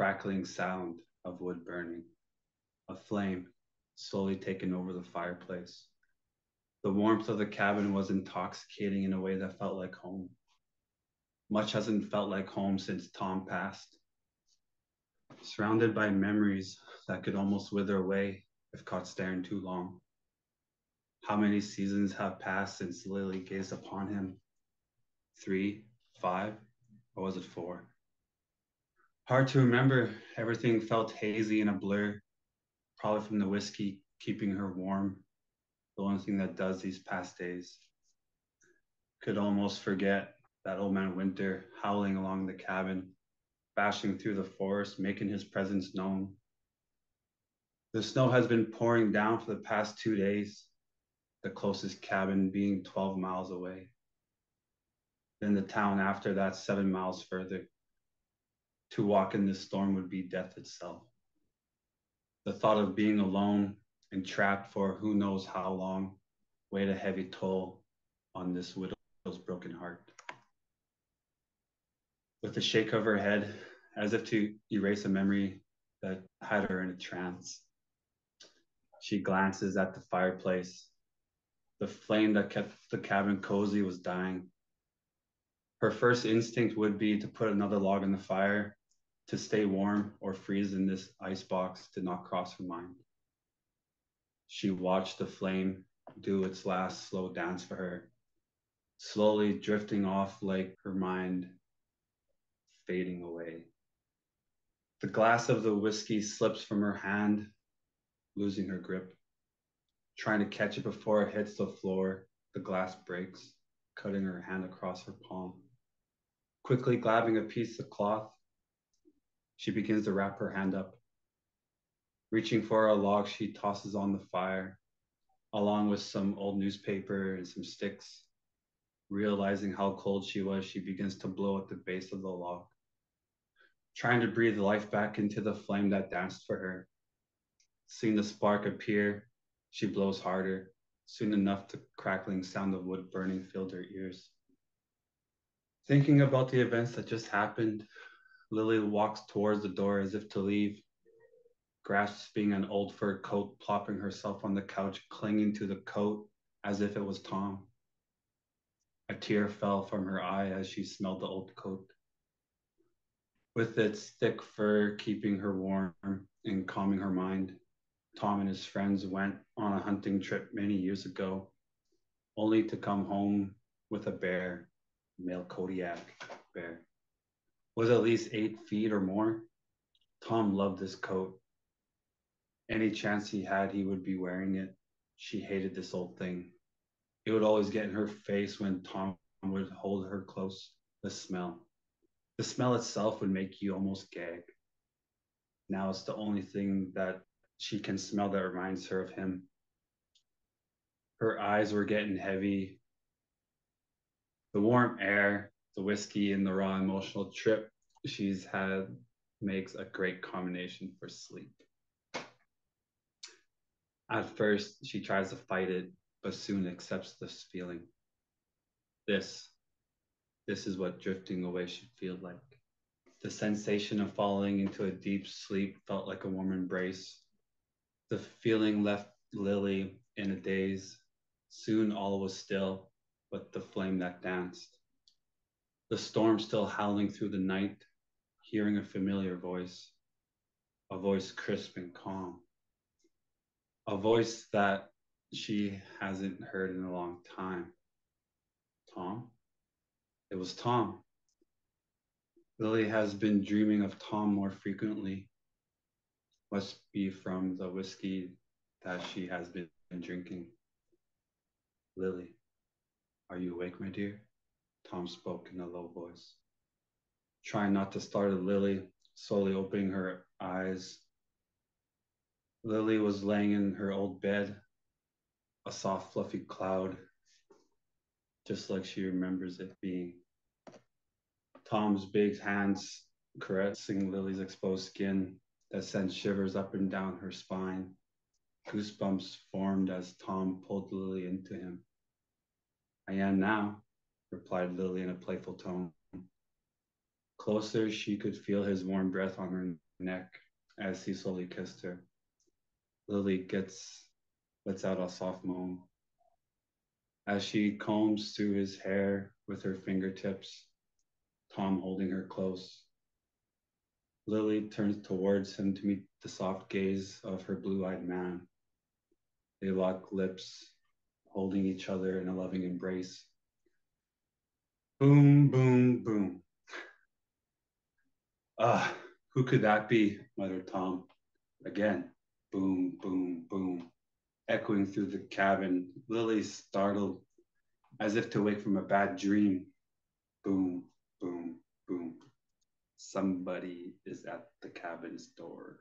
crackling sound of wood burning, a flame slowly taking over the fireplace. The warmth of the cabin was intoxicating in a way that felt like home. Much hasn't felt like home since Tom passed. Surrounded by memories that could almost wither away if caught staring too long. How many seasons have passed since Lilly gazed upon him? Three, five, or was it four? Hard to remember. Everything felt hazy and a blur, probably from the whiskey keeping her warm. The only thing that does these past days. Could almost forget that old man Winter howling along the cabin, bashing through the forest, making his presence known. The snow has been pouring down for the past two days, the closest cabin being 12 miles away. Then the town after that, seven miles further. To walk in this storm would be death itself. The thought of being alone and trapped for who knows how long weighed a heavy toll on this widow's broken heart. With a shake of her head, as if to erase a memory that had her in a trance, she glances at the fireplace. The flame that kept the cabin cozy was dying. Her first instinct would be to put another log in the fire to stay warm or freeze in this ice box did not cross her mind. She watched the flame do its last slow dance for her, slowly drifting off like her mind fading away. The glass of the whiskey slips from her hand, losing her grip. Trying to catch it before it hits the floor, the glass breaks, cutting her hand across her palm. Quickly grabbing a piece of cloth, she begins to wrap her hand up. Reaching for a log, she tosses on the fire, along with some old newspaper and some sticks. Realizing how cold she was, she begins to blow at the base of the log, trying to breathe life back into the flame that danced for her. Seeing the spark appear, she blows harder. Soon enough, the crackling sound of wood burning filled her ears. Thinking about the events that just happened, Lilly walks towards the door as if to leave, grasping an old fur coat, plopping herself on the couch, clinging to the coat as if it was Tom. A tear fell from her eye as she smelled the old coat. With its thick fur keeping her warm and calming her mind, Tom and his friends went on a hunting trip many years ago, only to come home with a bear male Kodiak bear. Was at least eight feet or more. Tom loved this coat. Any chance he had, he would be wearing it. She hated this old thing. It would always get in her face when Tom would hold her close. The smell. The smell itself would make you almost gag. Now it's the only thing that she can smell that reminds her of him. Her eyes were getting heavy the warm air, the whiskey, and the raw emotional trip she's had makes a great combination for sleep. At first, she tries to fight it, but soon accepts this feeling. This, this is what drifting away should feel like. The sensation of falling into a deep sleep felt like a warm embrace. The feeling left Lilly in a daze. Soon all was still, but the flame that danced. The storm still howling through the night, hearing a familiar voice, a voice crisp and calm, a voice that she hasn't heard in a long time. Tom? It was Tom. Lilly has been dreaming of Tom more frequently. Must be from the whiskey that she has been drinking. Lilly. Are you awake, my dear? Tom spoke in a low voice. Trying not to startle Lilly, slowly opening her eyes. Lilly was laying in her old bed, a soft, fluffy cloud, just like she remembers it being. Tom's big hands caressing Lilly's exposed skin that sent shivers up and down her spine. Goosebumps formed as Tom pulled Lilly into him. I am now, replied Lilly in a playful tone. Closer, she could feel his warm breath on her neck as he slowly kissed her. Lilly gets lets out a soft moan. As she combs through his hair with her fingertips, Tom holding her close. Lilly turns towards him to meet the soft gaze of her blue eyed man. They lock lips, holding each other in a loving embrace. Boom, boom, boom. Ah, who could that be? muttered Tom. Again, boom, boom, boom, echoing through the cabin. Lilly startled, as if to wake from a bad dream. Boom, boom, boom. Somebody is at the cabin's door.